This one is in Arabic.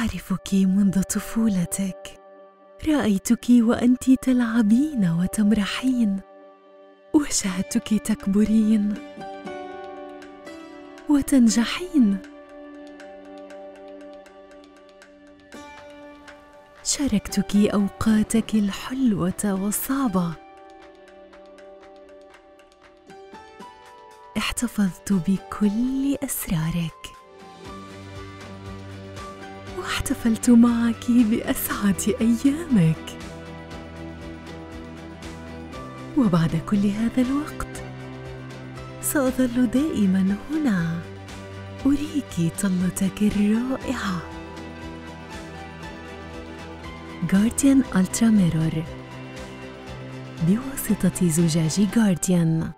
أعرفك منذ طفولتك. رأيتك وأنت تلعبين وتمرحين. وشاهدتك تكبرين. وتنجحين. شاركتك أوقاتك الحلوة والصعبة. احتفظت بكل أسرارك. واحتفلت معك بأسعد أيامك. وبعد كل هذا الوقت سأظل دائما هنا. أريك طلتك الرائعة. جارديان ألترا ميرور بواسطة زجاج جارديان